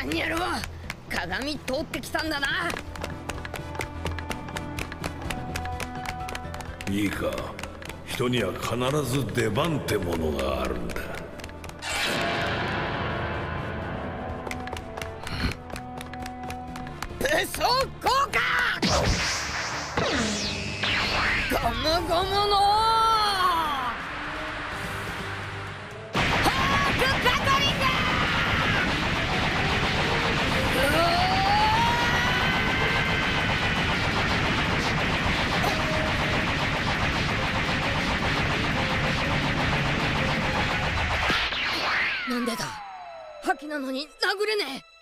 あんにゃろ鏡通ってきたんだな。いいか。人には必ず出番ってものがあるんだ。武装効果ゴムゴムのなんでだ。覇気なのに殴れねえ。